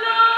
Love.